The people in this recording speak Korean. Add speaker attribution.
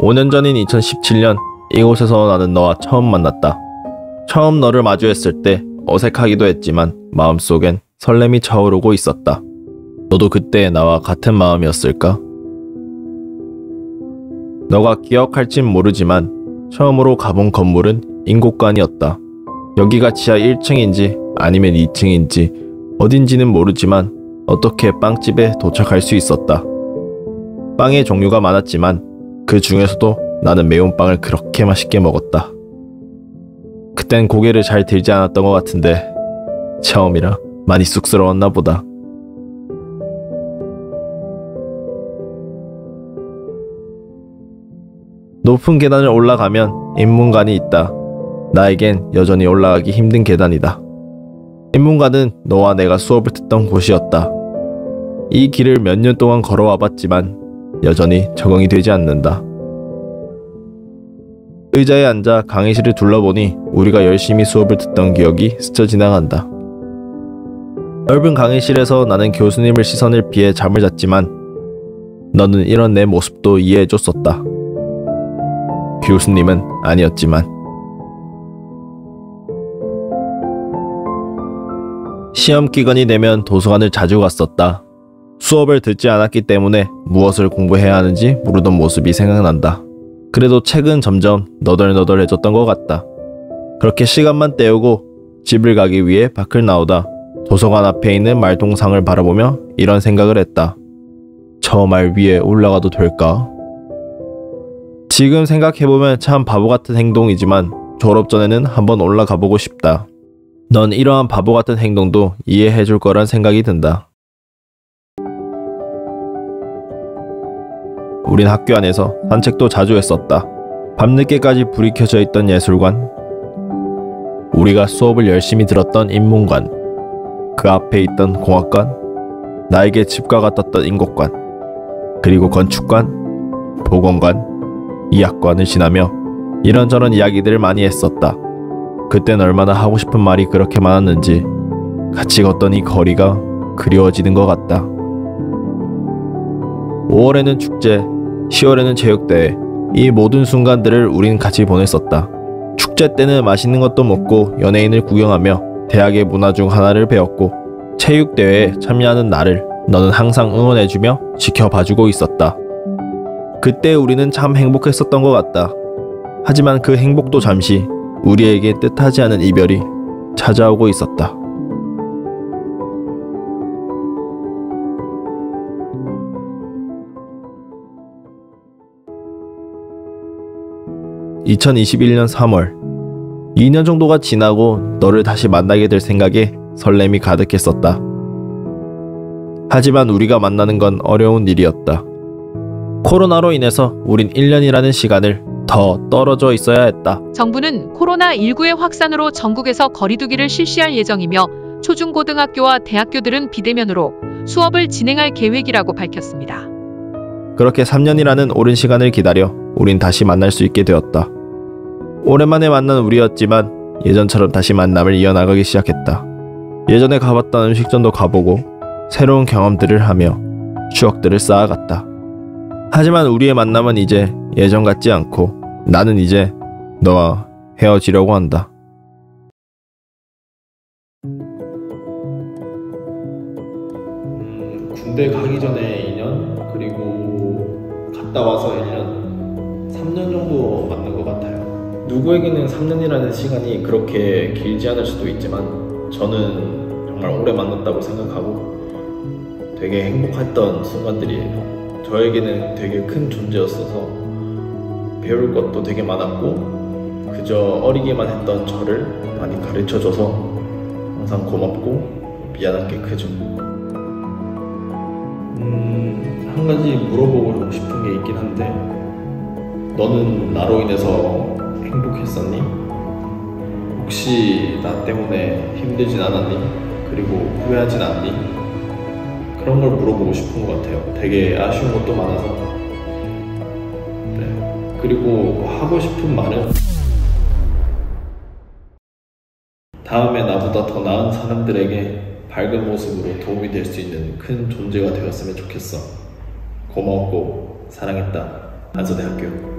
Speaker 1: 5년 전인 2017년 이곳에서 나는 너와 처음 만났다. 처음 너를 마주했을 때 어색하기도 했지만 마음속엔 설렘이 차오르고 있었다. 너도 그때 나와 같은 마음이었을까? 너가 기억할진 모르지만 처음으로 가본 건물은 인곡관이었다. 여기가 지하 1층인지 아니면 2층인지 어딘지는 모르지만 어떻게 빵집에 도착할 수 있었다. 빵의 종류가 많았지만 그 중에서도 나는 매운빵을 그렇게 맛있게 먹었다. 그땐 고개를 잘 들지 않았던 것 같은데 처음이라 많이 쑥스러웠나 보다. 높은 계단을 올라가면 인문관이 있다. 나에겐 여전히 올라가기 힘든 계단이다. 인문관은 너와 내가 수업을 듣던 곳이었다. 이 길을 몇 년 동안 걸어와 봤지만 여전히 적응이 되지 않는다. 의자에 앉아 강의실을 둘러보니 우리가 열심히 수업을 듣던 기억이 스쳐 지나간다. 넓은 강의실에서 나는 교수님을 시선을 피해 잠을 잤지만 너는 이런 내 모습도 이해해줬었다. 교수님은 아니었지만 시험 기간이 되면 도서관을 자주 갔었다. 수업을 듣지 않았기 때문에 무엇을 공부해야 하는지 모르던 모습이 생각난다. 그래도 책은 점점 너덜너덜해졌던 것 같다. 그렇게 시간만 때우고 집을 가기 위해 밖을 나오다 도서관 앞에 있는 말동상을 바라보며 이런 생각을 했다. 저 말 위에 올라가도 될까? 지금 생각해보면 참 바보 같은 행동이지만 졸업 전에는 한번 올라가 보고 싶다. 넌 이러한 바보 같은 행동도 이해해 줄 거란 생각이 든다. 우린 학교 안에서 산책도 자주 했었다. 밤늦게까지 불이 켜져 있던 예술관, 우리가 수업을 열심히 들었던 인문관, 그 앞에 있던 공학관, 나에게 집과 같았던 인곡관, 그리고 건축관, 보건관, 이학관을 지나며 이런저런 이야기들을 많이 했었다. 그땐 얼마나 하고 싶은 말이 그렇게 많았는지 같이 걷던 이 거리가 그리워지는 것 같다. 5월에는 축제, 10월에는 체육대회, 이 모든 순간들을 우린 같이 보냈었다. 축제 때는 맛있는 것도 먹고 연예인을 구경하며 대학의 문화 중 하나를 배웠고 체육대회에 참여하는 나를 너는 항상 응원해주며 지켜봐주고 있었다. 그때 우리는 참 행복했었던 것 같다. 하지만 그 행복도 잠시 우리에게 뜻하지 않은 이별이 찾아오고 있었다. (2021년 3월) 2년 정도가 지나고 너를 다시 만나게 될 생각에 설렘이 가득했었다. 하지만 우리가 만나는 건 어려운 일이었다. 코로나로 인해서 우린 1년이라는 시간을 더 떨어져 있어야 했다.
Speaker 2: 정부는 코로나19의 확산으로 전국에서 거리두기를 실시할 예정이며 초중고등학교와 대학교들은 비대면으로 수업을 진행할 계획이라고 밝혔습니다.
Speaker 1: 그렇게 3년이라는 오랜 시간을 기다려 우린 다시 만날 수 있게 되었다. 오랜만에 만난 우리였지만 예전처럼 다시 만남을 이어나가기 시작했다. 예전에 가봤던 음식점도 가보고 새로운 경험들을 하며 추억들을 쌓아갔다. 하지만 우리의 만남은 이제 예전 같지 않고 나는 이제 너와 헤어지려고 한다. 음, 군대 가기 전에 2년 그리고 갔다 와서 1년 3년 정도 맞는 것 같아요. 누구에게는 3년이라는 시간이 그렇게 길지 않을 수도 있지만 저는 정말 오래 만났다고 생각하고 되게 행복했던 순간들이에요. 저에게는 되게 큰 존재였어서 배울 것도 되게 많았고 그저 어리기만 했던 저를 많이 가르쳐줘서 항상 고맙고 미안한 게 크죠. 음, 한 가지 물어보고 싶은 게 있긴 한데 너는 나로 인해서 행복했었니? 혹시 나 때문에 힘들진 않았니? 그리고 후회하진 않니? 그런 걸 물어보고 싶은 것 같아요. 되게 아쉬운 것도 많아서. 네. 그리고 하고 싶은 말은 다음에 나보다 더 나은 사람들에게 밝은 모습으로 도움이 될 수 있는 큰 존재가 되었으면 좋겠어. 고마웠고 사랑했다. 안서대학교.